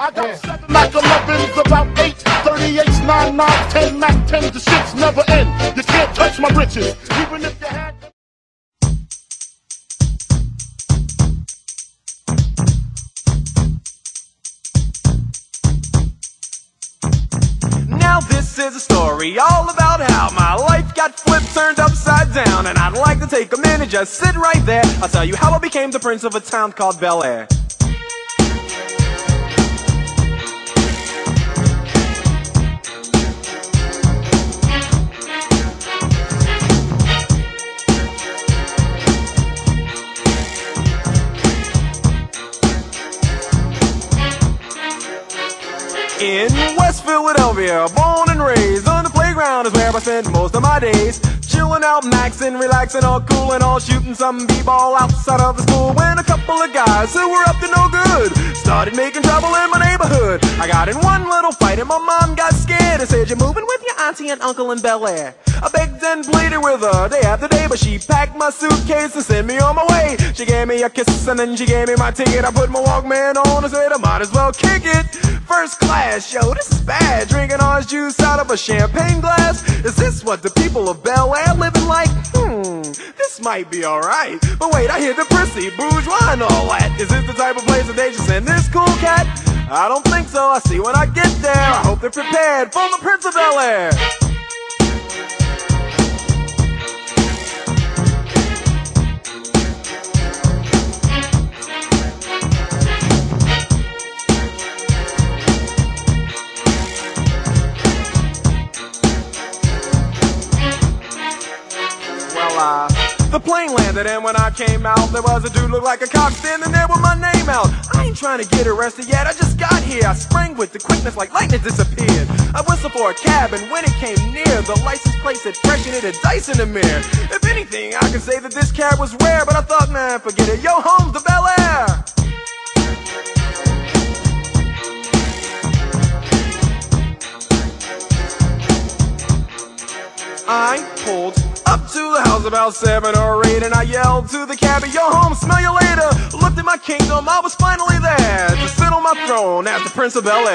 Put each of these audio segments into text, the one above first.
I got seven Mac 11s, about eight 38s, 9 9 10 Mac 10. The shits never end. You can't touch my riches, even if you had. Now this is a story all about how my life got flipped, turned upside down And I'd like to take a minute, just sit right there I'll tell you how I became the prince of a town called Bel Air In West Philadelphia, born and raised on the playground is where I spent most of my days. Chilling out, maxing, relaxing, all cool and all shooting some b-ball outside of the school. When a couple of guys who were up to no good started making trouble in my neighborhood. I got in one little fight and my mom got scared and said, "You're moving with your auntie and uncle in Bel Air." I begged and pleaded with her day after day, but she packed my suitcase and sent me on my way. She gave me a kiss and then she gave me my ticket. I put my Walkman on and said I might as well kick it. First class, yo, this is bad. Drinking orange juice out of a champagne glass. Is this what the people of Bel Air living like? Hmm, this might be alright. But wait, I hear the prissy, bourgeois and all that. Is this the type of place that they just send this cool cat? I don't think so. I see when I get there. I hope they're prepared for the Prince of Bel Air. Uh, the plane landed and when I came out, there was a dude look like a cop standing there with my name out. I ain't trying to get arrested yet, I just got here. I sprang with the quickness like lightning disappeared. I whistled for a cab and when it came near, the license plate said fresh and it had dice in the mirror. If anything, I could say that this cab was rare, but I thought, man, forget it. Yo, home's the Bel Air. I pulled up to the house about seven or eight And I yelled to the cabbie, yo home, smell you later. Looked at my kingdom, I was finally there. To sit on my throne as the Prince of Bel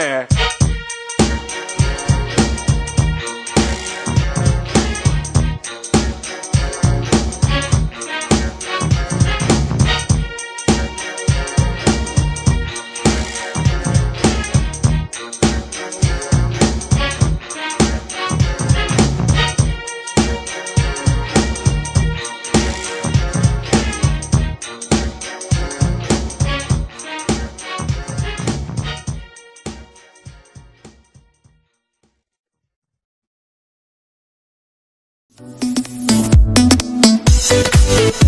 Thank you.